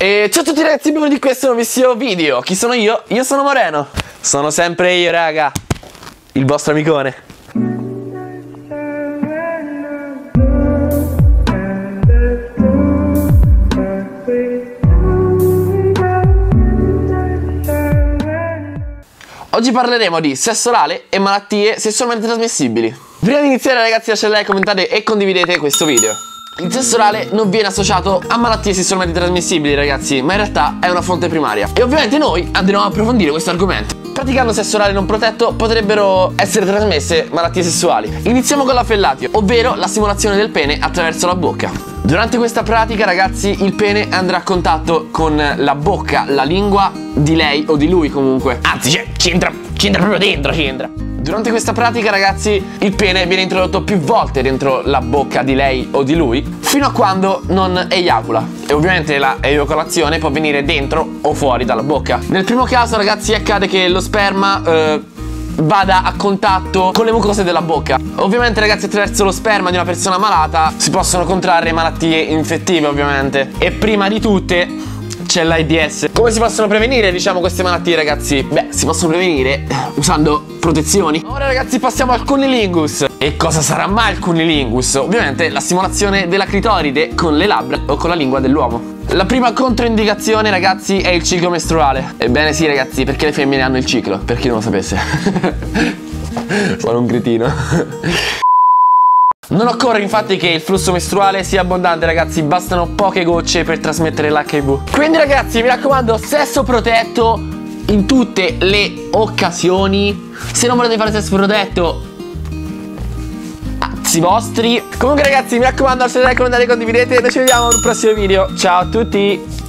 E ciao a tutti ragazzi, benvenuti in questo nuovissimo video. Chi sono io? Io sono Moreno. Sono sempre io raga. Il vostro amicone. Oggi parleremo di sesso orale e malattie sessualmente trasmissibili. Prima di iniziare ragazzi lasciate like, commentate e condividete questo video il sesso orale non viene associato a malattie sessualmente trasmissibili ragazzi Ma in realtà è una fonte primaria. E ovviamente noi andremo a approfondire questo argomento. Praticando sesso orale non protetto potrebbero essere trasmesse malattie sessuali. Iniziamo con la fellatio, ovvero la simulazione del pene attraverso la bocca. Durante questa pratica ragazzi il pene andrà a contatto con la bocca, la lingua di lei o di lui comunque. Anzi cioè, ci entra, ci entra proprio dentro, ci entra Durante questa pratica ragazzi il pene viene introdotto più volte dentro la bocca di lei o di lui fino a quando non eiacula e ovviamente la eiaculazione può venire dentro o fuori dalla bocca. Nel primo caso ragazzi accade che lo sperma eh, vada a contatto con le mucose della bocca. Ovviamente ragazzi attraverso lo sperma di una persona malata si possono contrarre malattie infettive ovviamente e prima di tutte c'è l'AIDS. Come si possono prevenire, diciamo, queste malattie, ragazzi? Beh, si possono prevenire usando protezioni. Ora, ragazzi, passiamo al cunilingus. E cosa sarà mai il cunilingus? Ovviamente la stimolazione della clitoride con le labbra o con la lingua dell'uomo. La prima controindicazione, ragazzi, è il ciclo mestruale. Ebbene sì, ragazzi, perché le femmine hanno il ciclo, per chi non lo sapesse. Sono un cretino. Non occorre infatti che il flusso mestruale sia abbondante ragazzi. Bastano poche gocce per trasmettere l'HIV. Quindi ragazzi mi raccomando sesso protetto in tutte le occasioni. Se non volete fare sesso protetto Azzi vostri. Comunque ragazzi mi raccomando lasciate like, commentate e condividete. Noi ci vediamo in un prossimo video. Ciao a tutti